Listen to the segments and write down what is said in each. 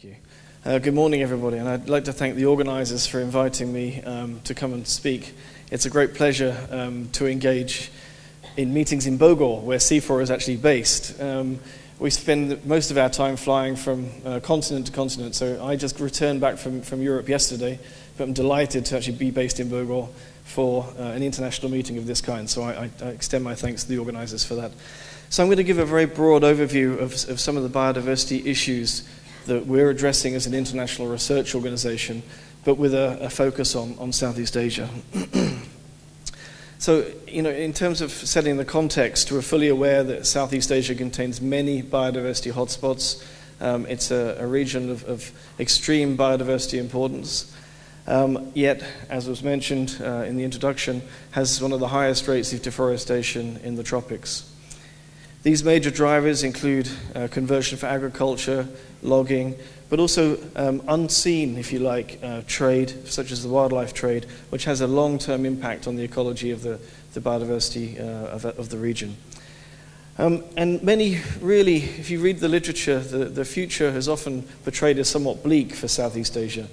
Thank you. Uh, good morning, everybody, and I'd like to thank the organisers for inviting me um, to come and speak. It's a great pleasure um, to engage in meetings in Bogor, where CIFOR is actually based. Um, we spend most of our time flying from uh, continent to continent, so I just returned back from, from Europe yesterday, but I'm delighted to actually be based in Bogor for uh, an international meeting of this kind, so I, I, extend my thanks to the organisers for that. So I'm going to give a very broad overview of, of some of the biodiversity issues that we're addressing as an international research organization, but with a, a focus on, on Southeast Asia. so, you know, in terms of setting the context, we're fully aware that Southeast Asia contains many biodiversity hotspots. Um, it's a, a region of, of, extreme biodiversity importance. Um, yet, as was mentioned uh, in the introduction, has one of the highest rates of deforestation in the tropics. These major drivers include uh, conversion for agriculture, logging, but also um, unseen, if you like, uh, trade, such as the wildlife trade, which has a long term impact on the ecology of the, the biodiversity uh, of, of, the region. Um, and many, really, if you read the literature, the, the future is often portrayed as somewhat bleak for Southeast Asia.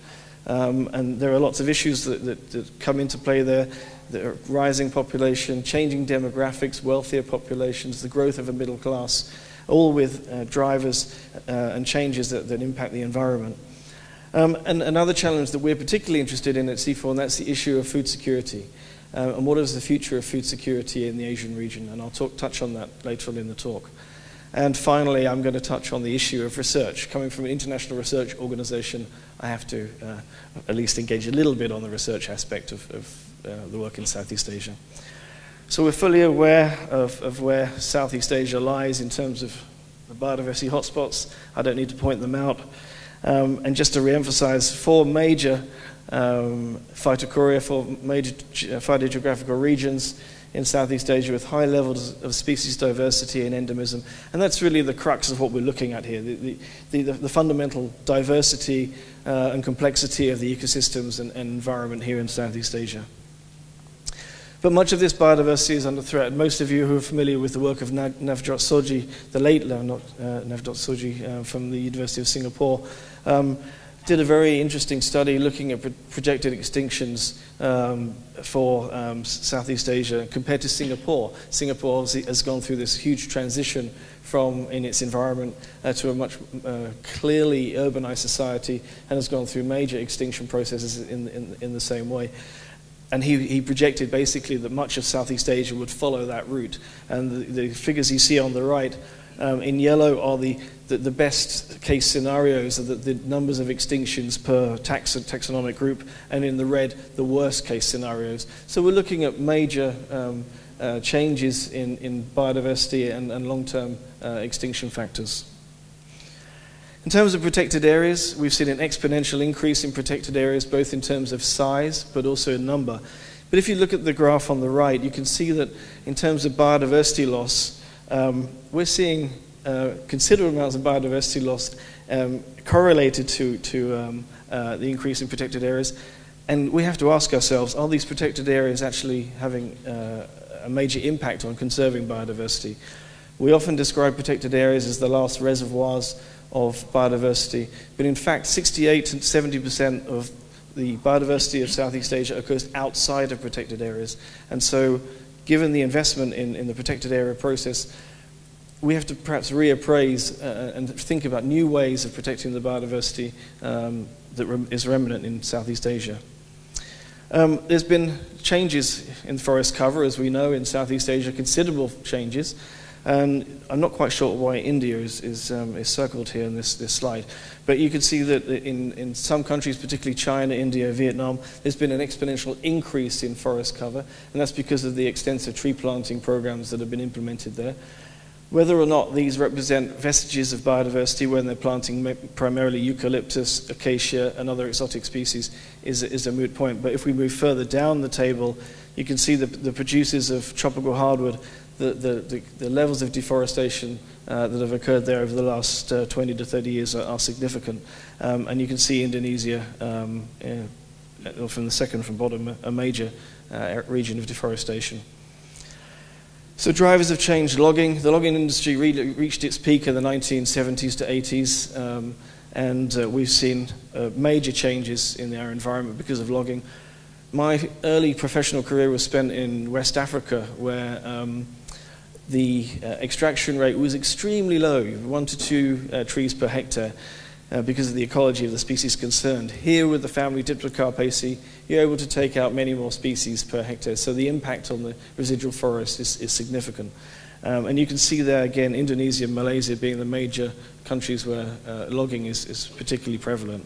Um, and there are lots of issues that, that, that come into play there the rising population, changing demographics, wealthier populations, the growth of a middle class, all with uh, drivers uh, and changes that, that, impact the environment. Um, and another challenge that we're particularly interested in at CIFOR, and that's the issue of food security. Uh, and what is the future of food security in the Asian region? And I'll talk, touch on that later on in the talk. And finally, I'm going to touch on the issue of research. Coming from an international research organization, I have to uh, at least engage a little bit on the research aspect of, of uh, the work in Southeast Asia. So we're fully aware of, of where Southeast Asia lies in terms of the biodiversity hotspots. I don't need to point them out. Um, and just to re-emphasize, four major um, phytochoria, four major uh, phytogeographical regions in Southeast Asia with high levels of species diversity and endemism. And that's really the crux of what we're looking at here the, the, the, the fundamental diversity uh, and complexity of the ecosystems and, and environment here in Southeast Asia. But much of this biodiversity is under threat. Most of you who are familiar with the work of Navjot Sodhi, the late not, uh, Navjot Sodhi uh, from the University of Singapore, um, did a very interesting study looking at pro- projected extinctions um, for um, Southeast Asia compared to Singapore. Singapore has gone through this huge transition from in its environment uh, to a much uh, clearly urbanized society and has gone through major extinction processes in, in, in the same way and he, he projected basically that much of Southeast Asia would follow that route. And the, the figures you see on the right um, in yellow are the, the, the, best case scenarios, the, the numbers of extinctions per tax, taxonomic group, and in the red, the worst case scenarios. So we're looking at major um, uh, changes in, in biodiversity and, and long term uh, extinction factors. In terms of protected areas, we've seen an exponential increase in protected areas, both in terms of size but also in number. But if you look at the graph on the right, you can see that in terms of biodiversity loss, um, we're seeing uh, considerable amounts of biodiversity loss um, correlated to, to um, uh, the increase in protected areas. And we have to ask ourselves are these protected areas actually having uh, a major impact on conserving biodiversity? We often describe protected areas as the last reservoirs of biodiversity. But in fact, 68 to 70% of the biodiversity of Southeast Asia occurs outside of protected areas. And so, given the investment in, in the protected area process, we have to perhaps reappraise uh, and think about new ways of protecting the biodiversity um, that rem- is remnant in Southeast Asia. Um, there's been changes in forest cover, as we know, in Southeast Asia, considerable changes. And I'm not quite sure why India is, is, um, is circled here in this, this slide. But you can see that in, in some countries, particularly China, India, Vietnam, there's been an exponential increase in forest cover. And that's because of the extensive tree planting programs that have been implemented there. Whether or not these represent vestiges of biodiversity when they're planting primarily eucalyptus, acacia, and other exotic species is, is a moot point. But if we move further down the table, you can see the, the producers of tropical hardwood the, the, the, levels of deforestation uh, that have occurred there over the last uh, 20 to 30 years are, are significant. Um, and you can see Indonesia, um, uh, from the second from bottom, a major uh, region of deforestation. So drivers have changed logging. The logging industry re- reached its peak in the 1970s to 80s. Um, and uh, we've seen uh, major changes in our environment because of logging. My early professional career was spent in West Africa, where um, the uh, extraction rate was extremely low, one to two uh, trees per hectare. Uh, because of the ecology of the species concerned. Here, with the family Dipterocarpaceae, you're able to take out many more species per hectare, so the impact on the residual forest is, is significant. Um, and you can see there again Indonesia and Malaysia being the major countries where uh, logging is, is particularly prevalent.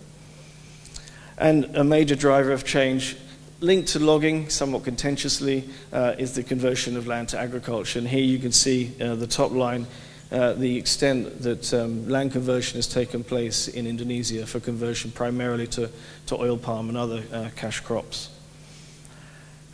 And a major driver of change linked to logging, somewhat contentiously, uh, is the conversion of land to agriculture. And here you can see uh, the top line uh, the extent that um, land conversion has taken place in Indonesia for conversion primarily to, to oil palm and other uh, cash crops.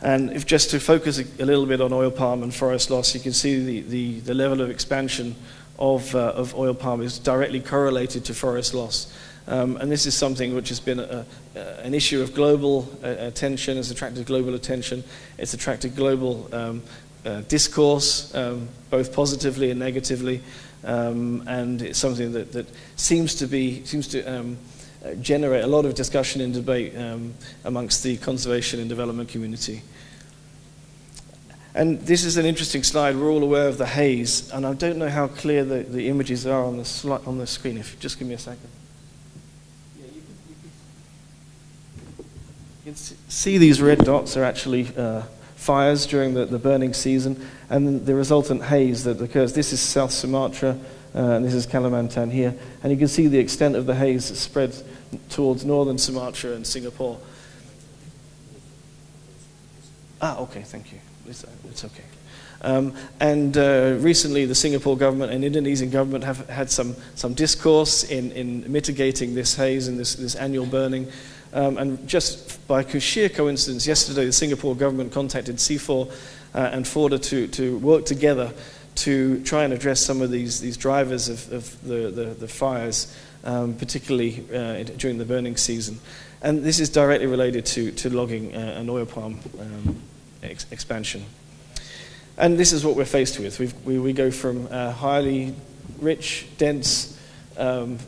And if just to focus a, a, little bit on oil palm and forest loss, you can see the, the, the level of expansion of, uh, of oil palm is directly correlated to forest loss. Um, and this is something which has been a, a, an issue of global uh, attention, has attracted global attention, it's attracted global um, uh, discourse, um, both positively and negatively, um, and it's something that, that seems to be seems to um, generate a lot of discussion and debate um, amongst the conservation and development community. And this is an interesting slide. We're all aware of the haze, and I don't know how clear the, the images are on the, on the screen. If you just give me a second. Yeah, you can, you can, you can see these red dots are actually uh, fires during the, the burning season and the resultant haze that occurs. This is South Sumatra, uh, and this is Kalimantan here. And you can see the extent of the haze that spreads towards northern Sumatra and Singapore. Ah, okay, thank you. It's, uh, it's okay. Um, and uh, recently, the Singapore government and Indonesian government have had some, some discourse in, in mitigating this haze and this, this annual burning. Um, and just by sheer coincidence, yesterday the Singapore government contacted CIFOR uh, and FORDA to, to work together to try and address some of these, these drivers of, of the, the, the fires, um, particularly uh, during the burning season. And this is directly related to, to logging uh, and oil palm um, ex- expansion. And this is what we're faced with. We, we, go from highly rich, dense um,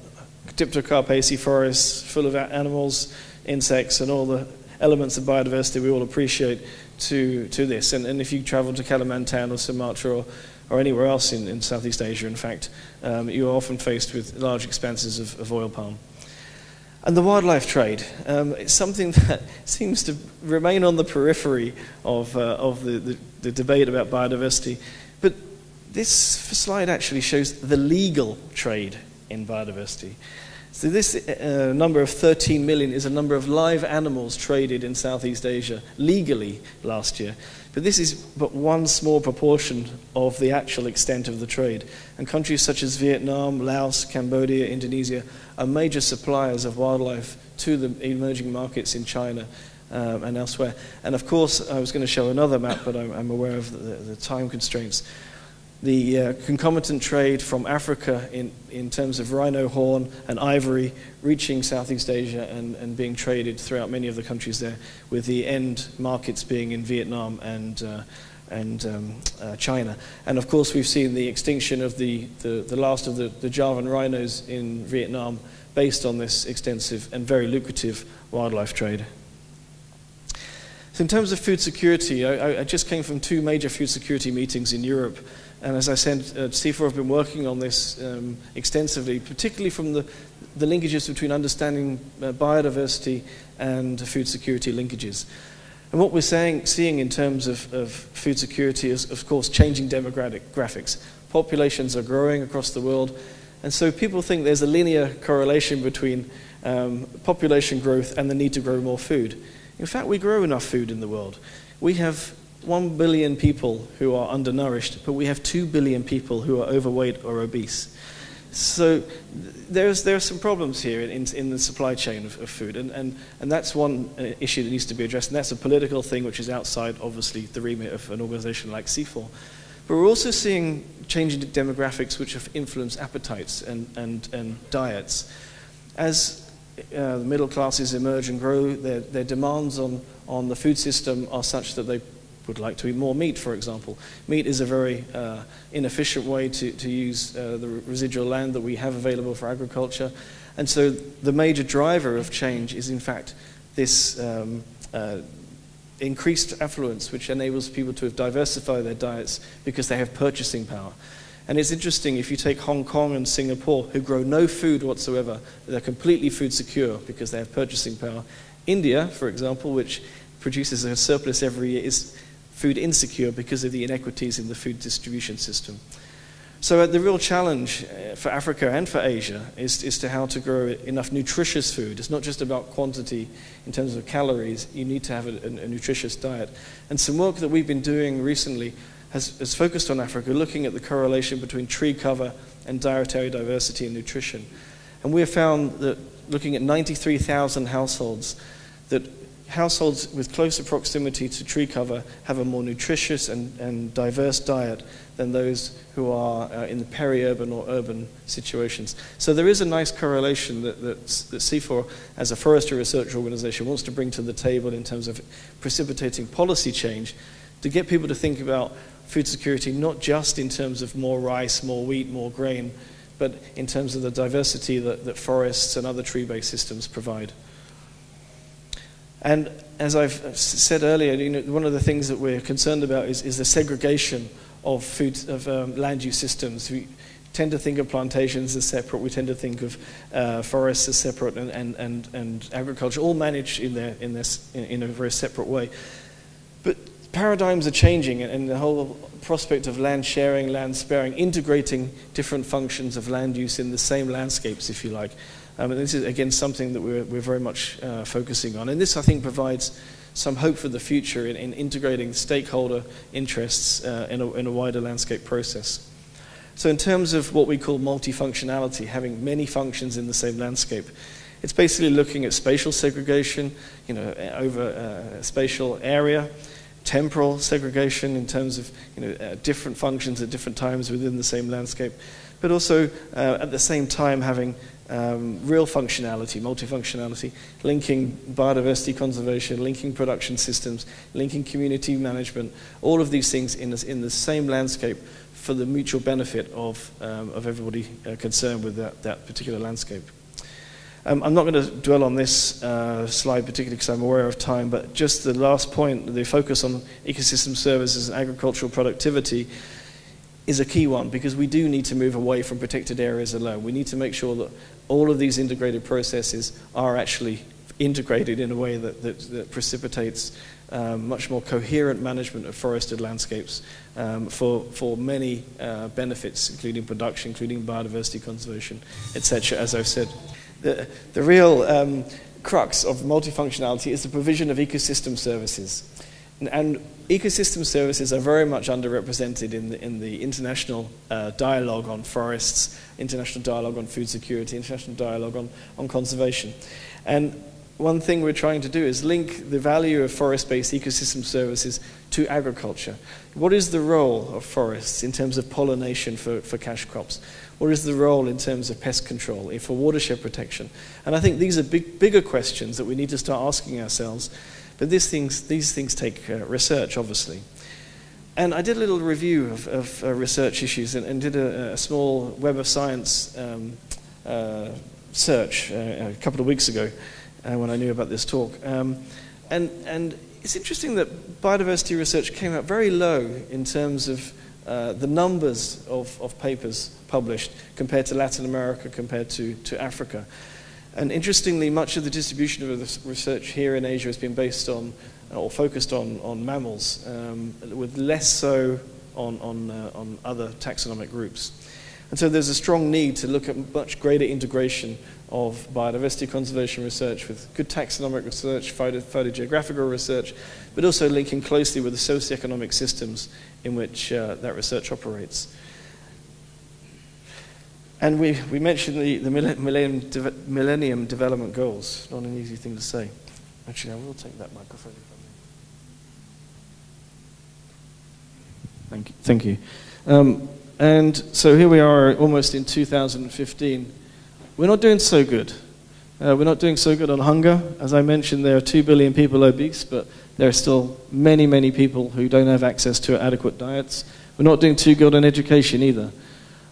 Dipterocarpaceae forests full of animals insects and all the elements of biodiversity we all appreciate to, to this. And, and if you travel to Kalimantan or Sumatra or, or anywhere else in, in Southeast Asia, in fact, um, you're often faced with large expanses of, of oil palm. And the wildlife trade um, is something that seems to remain on the periphery of, uh, of the, the, the debate about biodiversity. But this slide actually shows the legal trade in biodiversity. So, this uh, number of 13 million is a number of live animals traded in Southeast Asia legally last year. But this is but one small proportion of the actual extent of the trade. And countries such as Vietnam, Laos, Cambodia, Indonesia are major suppliers of wildlife to the emerging markets in China um, and elsewhere. And of course, I was going to show another map, but I'm, I'm aware of the, the time constraints the uh, concomitant trade from Africa in, in terms of rhino horn and ivory reaching Southeast Asia and, and being traded throughout many of the countries there, with the end markets being in Vietnam and, uh, and um, uh, China. And of course, we've seen the extinction of the, the, the last of the, the Javan rhinos in Vietnam based on this extensive and very lucrative wildlife trade. So, in terms of food security, I, I just came from two major food security meetings in Europe. And as I said, uh, have been working on this um, extensively, particularly from the, the linkages between understanding uh, biodiversity and food security linkages. And what we're saying, seeing in terms of, of food security is, of course, changing demographics. Populations are growing across the world, and so people think there's a linear correlation between um, population growth and the need to grow more food. In fact, we grow enough food in the world. We have 1 billion people who are undernourished, but we have 2 billion people who are overweight or obese. So there's, there are some problems here in, in the supply chain of, of food, and, and, and that's one uh, issue that needs to be addressed, and that's a political thing which is outside, obviously, the remit of an organization like CIFOR. But we're also seeing changing demographics which have influenced appetites and, and, and diets. As uh, the middle classes emerge and grow, their, their demands on, on the food system are such that they would like to eat more meat, for example. Meat is a very uh, inefficient way to, to use uh, the residual land that we have available for agriculture. And so the major driver of change is, in fact, this um, uh, increased affluence, which enables people to diversify their diets because they have purchasing power. And it's interesting if you take Hong Kong and Singapore, who grow no food whatsoever, they're completely food secure because they have purchasing power. India, for example, which produces a surplus every year, is food insecure because of the inequities in the food distribution system. So, uh, the real challenge uh, for Africa and for Asia is, is to how to grow enough nutritious food. It's not just about quantity in terms of calories, you need to have a, a, a nutritious diet. And some work that we've been doing recently has, has focused on Africa, looking at the correlation between tree cover and dietary diversity and nutrition. And we have found that looking at 93,000 households, that households with closer proximity to tree cover have a more nutritious and, and diverse diet than those who are uh, in the peri-urban or urban situations. So there is a nice correlation that, that, that CIFOR, as a forestry research organization, wants to bring to the table in terms of precipitating policy change to get people to think about food security not just in terms of more rice, more wheat, more grain, but in terms of the diversity that, that forests and other tree-based systems provide. And as I've said earlier, you know, one of the things that we're concerned about is, is the segregation of food of um, land use systems. We tend to think of plantations as separate. We tend to think of uh, forests as separate, and, and, and, and agriculture all managed in their, in, this, in, in a very separate way. But paradigms are changing, and the whole prospect of land sharing, land sparing, integrating different functions of land use in the same landscapes, if you like, um, and this is, again, something that we're, we're very much uh, focusing on. And this, I think, provides some hope for the future in, in integrating stakeholder interests uh, in, a, in a wider landscape process. So, in terms of what we call multifunctionality, having many functions in the same landscape, it's basically looking at spatial segregation, you know, over uh, spatial area, temporal segregation in terms of you know, uh, different functions at different times within the same landscape, but also uh, at the same time having um, real functionality, multifunctionality, linking biodiversity conservation, linking production systems, linking community management, all of these things in, this, in the same landscape for the mutual benefit of, um, of everybody uh, concerned with that, that particular landscape. Um, I'm not going to dwell on this uh, slide particularly because I'm aware of time, but just the last point, the focus on ecosystem services and agricultural productivity is a key one because we do need to move away from protected areas alone. We need to make sure that all of these integrated processes are actually integrated in a way that, that, that precipitates um, much more coherent management of forested landscapes um, for, for many uh, benefits, including production, including biodiversity conservation, etc., as I've said. The, the real um, crux of multifunctionality is the provision of ecosystem services. And ecosystem services are very much underrepresented in the, in the international uh, dialogue on forests, international dialogue on food security, international dialogue on, on conservation. And one thing we're trying to do is link the value of forest based ecosystem services to agriculture. What is the role of forests in terms of pollination for, for cash crops? What is the role in terms of pest control, for watershed protection? And I think these are big, bigger questions that we need to start asking ourselves but these things, these things take uh, research, obviously. And I did a little review of, of uh, research issues and, and did a, a, small Web of Science um, uh, search uh, a couple of weeks ago uh, when I knew about this talk. Um, and, and it's interesting that biodiversity research came out very low in terms of uh, the numbers of, of papers published compared to Latin America, compared to, to Africa. And interestingly, much of the distribution of research here in Asia has been based on or focused on, on mammals, um, with less so on, on, uh, on other taxonomic groups. And so there's a strong need to look at much greater integration of biodiversity conservation research with good taxonomic research, phyto- phytogeographical research, but also linking closely with the socioeconomic systems in which uh, that research operates. And we, we mentioned the, the Millennium, Millennium Development Goals. Not an easy thing to say. Actually, I will take that microphone. Thank you. Thank you. Um, and so here we are almost in 2015. We're not doing so good. Uh, we're not doing so good on hunger. As I mentioned, there are 2 billion people obese, but there are still many, many people who don't have access to adequate diets. We're not doing too good on education either.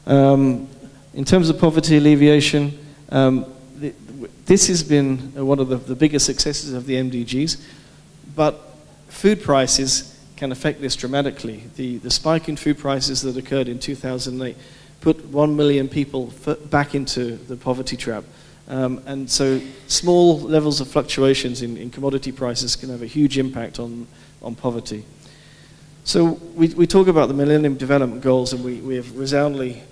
Um, in terms of poverty alleviation, um, the, this has been one of the, the biggest successes of the MDGs, but food prices can affect this dramatically. The, the spike in food prices that occurred in 2008 put 1 million people back into the poverty trap. Um, and so small levels of fluctuations in, in, commodity prices can have a huge impact on, on poverty. So we, we talk about the Millennium Development Goals, and we, we have resoundingly,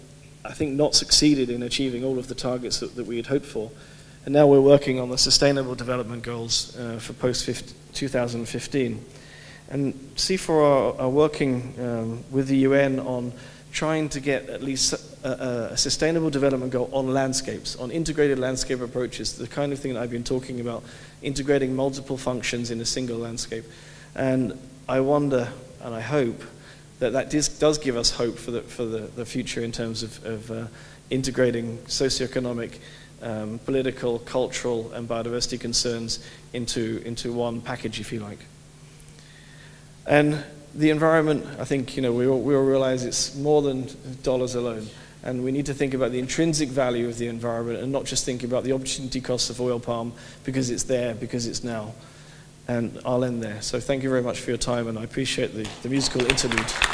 I think, not succeeded in achieving all of the targets that, that we had hoped for. And now we're working on the Sustainable Development Goals uh, for post 2015. And CIFOR are, are working um, with the UN on trying to get at least a, a, sustainable development goal on landscapes, on integrated landscape approaches, the kind of thing that I've been talking about, integrating multiple functions in a single landscape. And I wonder, and I hope, that that does give us hope for the, for the, the future in terms of, of uh, integrating socioeconomic, um, political, cultural, and biodiversity concerns into, into one package, if you like. And the environment, I think, you know, we all, we all realize it's more than dollars alone. And we need to think about the intrinsic value of the environment and not just think about the opportunity costs of oil palm because it's there, because it's now. And I'll end there. So thank you very much for your time, and I appreciate the, the musical interlude.